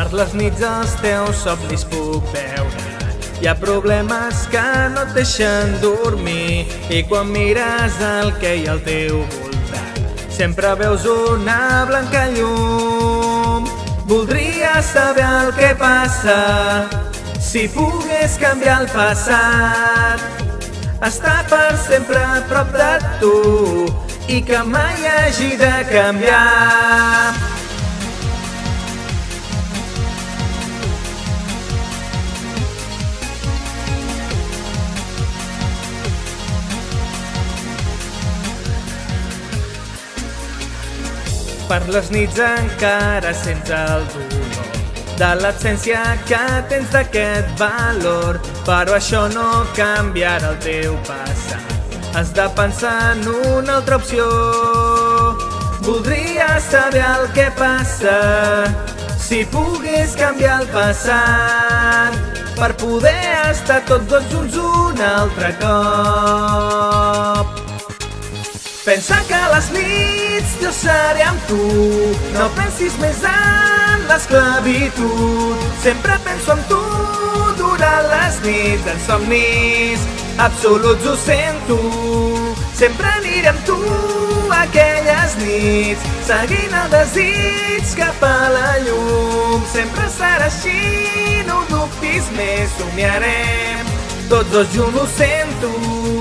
Per les nits els teus somnis puc veure hi ha problemes que no et deixen dormir i quan mires el que hi ha al teu voltant sempre veus una blanca llum. Voldria saber el que passa si pogués canviar el passat. Estar per sempre a prop de tu i que mai hagi de canviar. Per les nits encara sents el dolor de l'absència que tens d'aquest valor, però això no canviarà el teu passat. Has de pensar en una altra opció. Voldria saber el que passa si pogués canviar el passat per poder estar tots dos junts un altre cop. Pensa que les nits jo seré amb tu. No pensis més en l'esclavitud. Sempre penso en tu durant les nits. En somnis absoluts ho sento. Sempre aniré amb tu aquelles nits Seguint el desig cap a la llum. Sempre serà així, no ho dubtis més. Somiarem tots dos junts ho sento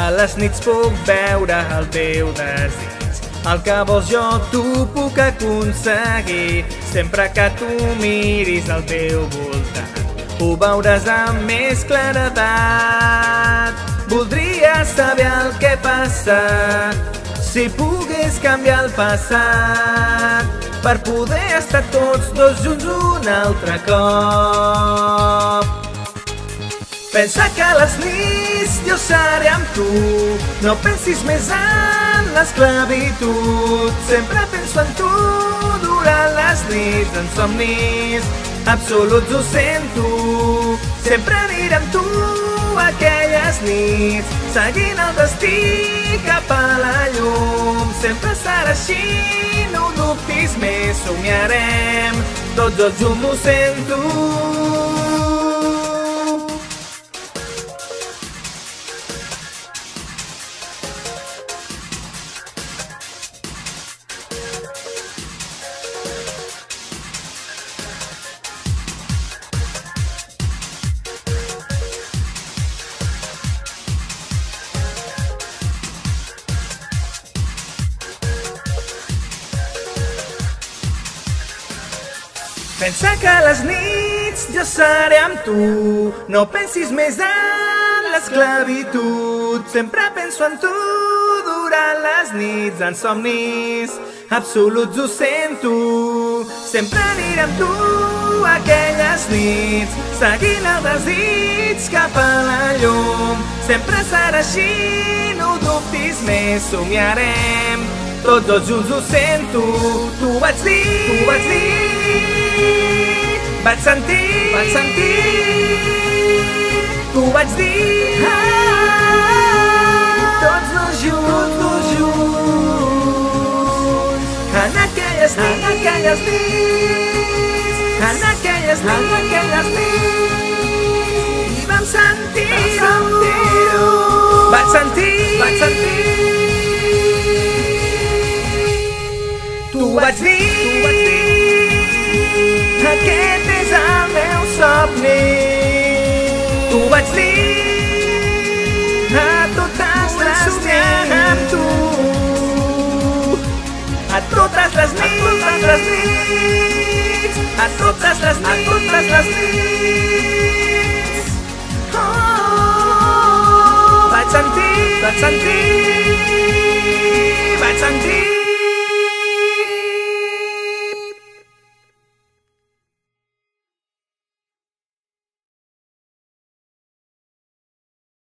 A les nits puc veure el teu desig. El que vols jo t'ho puc aconseguir. Sempre que tu miris al teu voltant, ho veuràs amb més claredat. Voldria saber el que passa si pogués canviar el passat per poder estar tots dos junts un altre cop. Pensa que les nits jo seré amb tu. No pensis més en l'esclavitud. Sempre penso en tu durant les nits En somnis absoluts ho sento. Sempre aniré amb tu aquelles nits Seguint el destí cap a la llum. Sempre serà així, no ho dubtis més Somiarem. Tots dos junts ho sento Pensa que a les nits jo seré amb tu. No pensis més en l'esclavitud. Sempre penso en tu durant les nits En somnis absoluts ho sento. Sempre aniré amb tu aquelles nits Seguint el desig cap a la llum. Sempre serà així, no ho dubtis més Somiarem. Tots dos junts ho sento. T'ho vaig dir, t'ho vaig dir vaig sentir, vaig sentir, t'ho vaig dir. Ah, tots dos junts, tots junts. En aquelles nits, en aquelles nits, en aquelles nits, en aquelles nits. I vam sentir-ho, sentir vaig sentir, vaig sentir. T'ho vaig dir, t'ho vaig dir. Aquest és el meu somni. T'ho vaig dir a totes les nits amb tu. A totes les nits, a totes les nits, a totes les nits, a totes les nits. Oh, vaig sentir, vaig sentir, vaig sentir